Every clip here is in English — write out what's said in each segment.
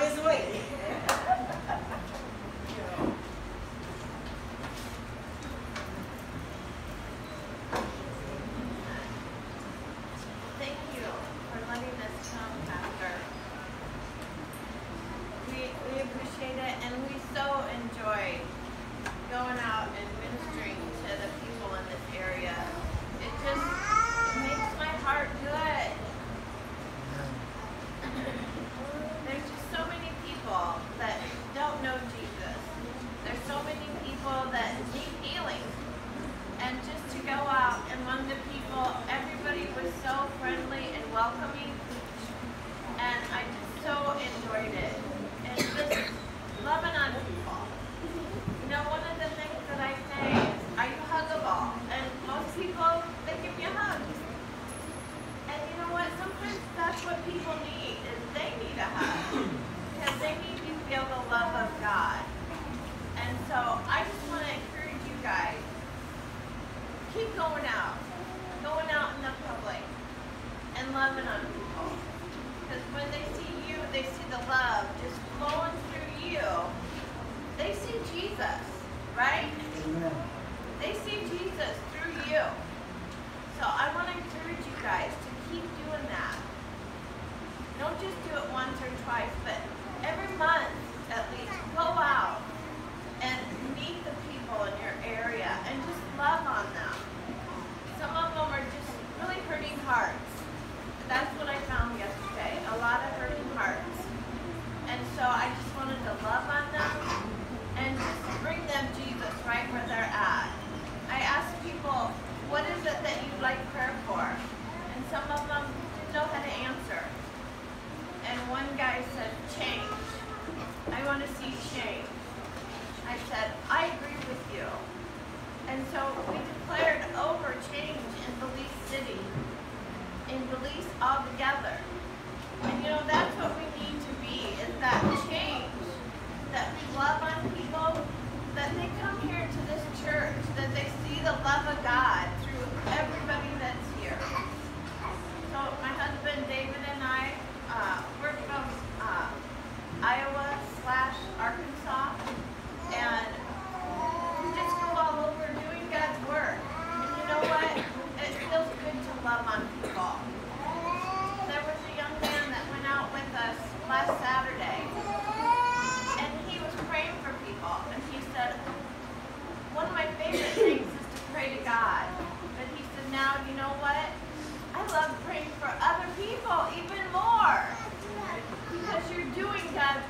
always win.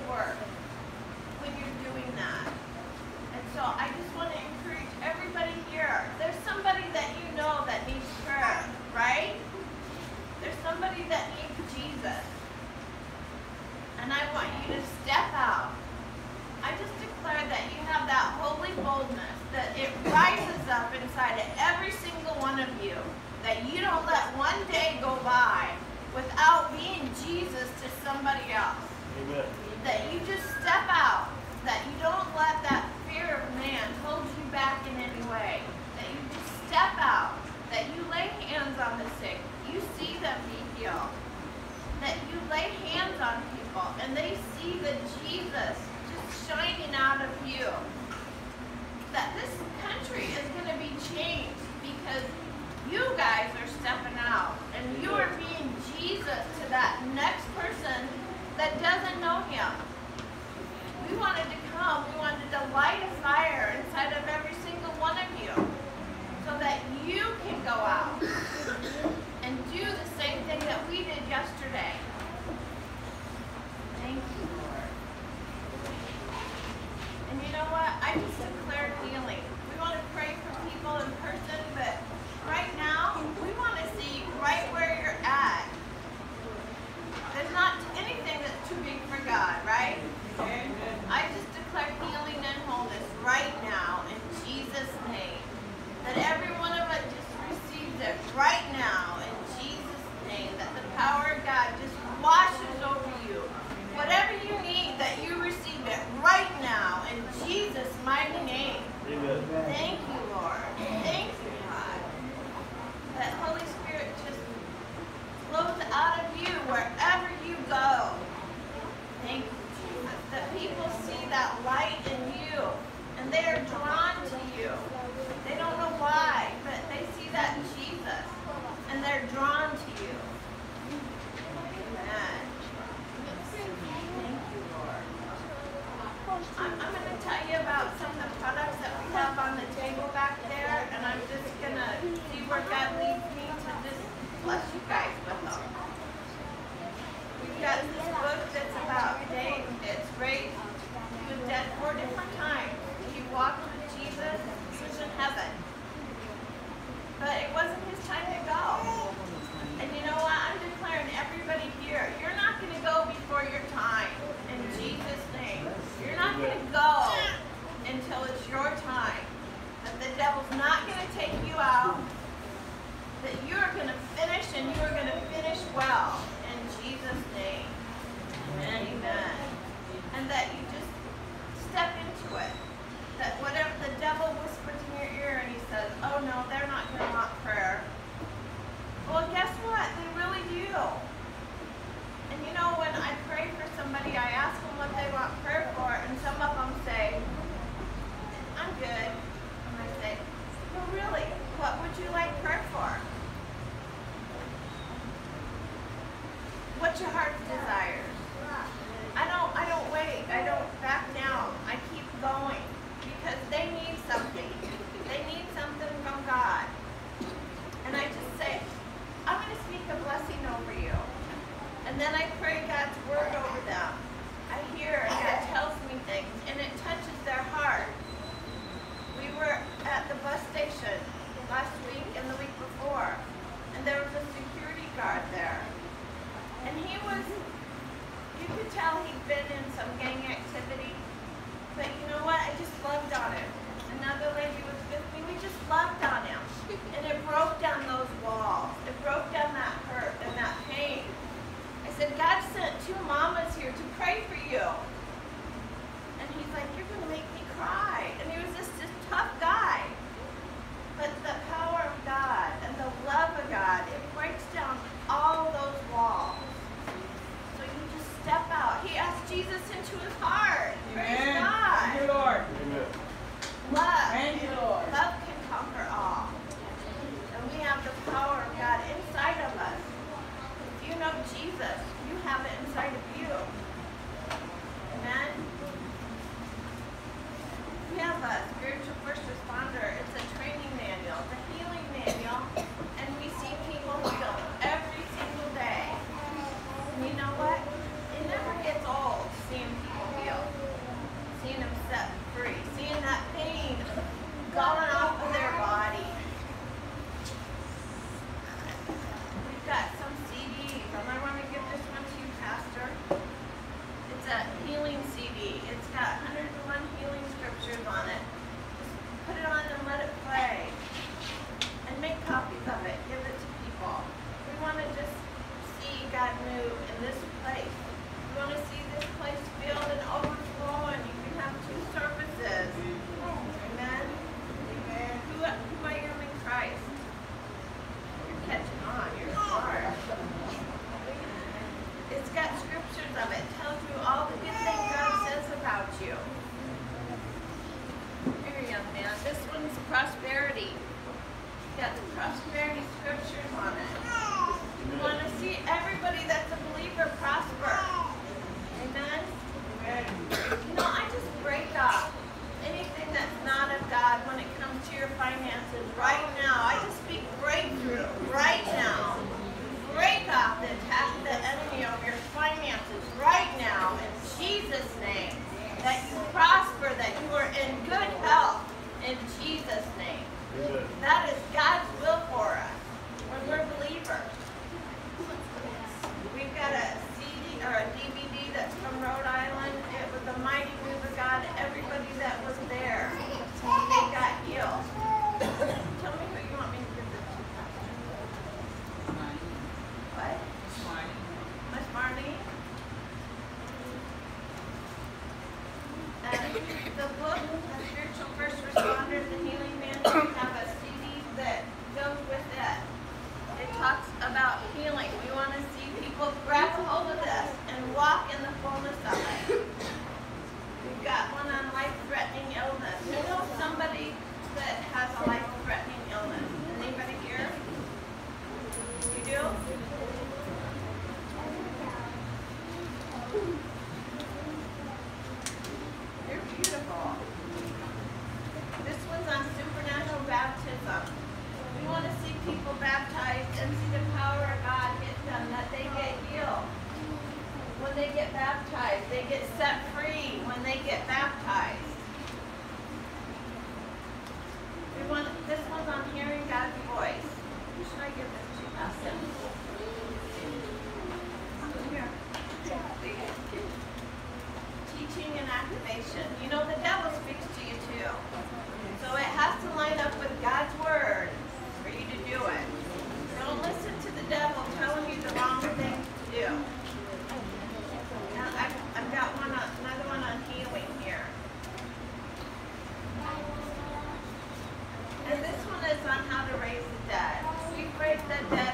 work when you're doing that. And so I just want to encourage everybody here. There's somebody that you know that needs prayer, right? There's somebody that needs Jesus. And I want you to step out. I just declare that you have that holy boldness, that it rises up inside of every single one of you, that you don't let one day go by without being Jesus to somebody else. Amen. step out, that you lay hands on the sick, you see them be healed, that you lay hands on people and they see the Jesus just shining out of you, that this country is going to be changed because you guys are stepping out and you are being Jesus to that next person that doesn't know him. We wanted to come, we wanted to light a fire inside of every go out and do the same thing that we did yesterday. Thank you, Lord. And you know what? I just declared healing. We want to pray for people in person, but right now, we want to see right where you're at. There's not anything that's too big for God, right? to heart's desire. I don't, I don't wait. I don't back down. I keep going because they need something. They need something from God. And I just say, I'm going to speak a blessing over you. And then I pray know Jesus. You have it inside of you. Amen. We have a spiritual first response. We've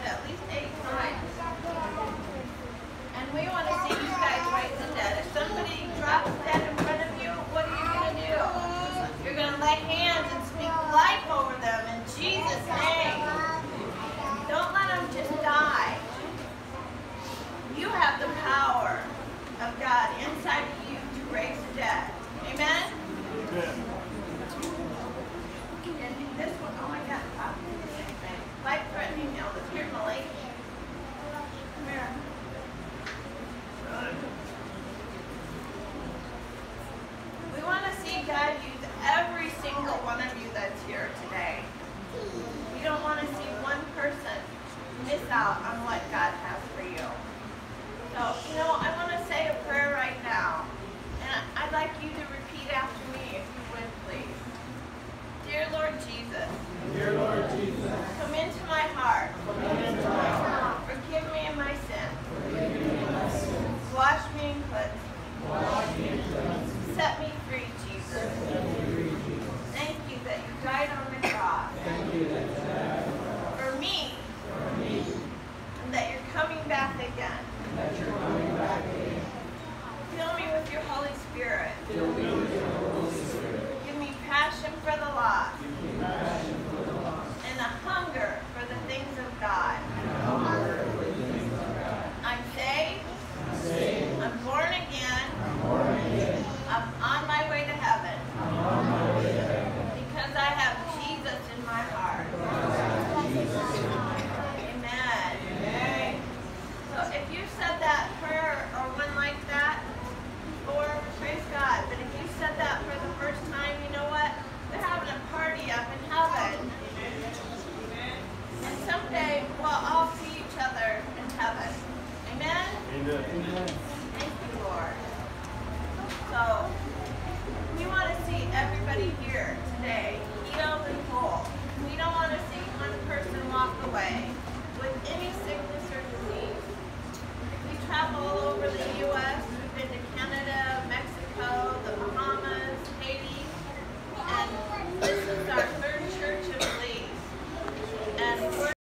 Thank you, Lord. So, we want to see everybody here today healed and whole. We don't want to see one person walk away with any sickness or disease. We travel all over the U.S. We've been to Canada, Mexico, the Bahamas, Haiti, and this is our first.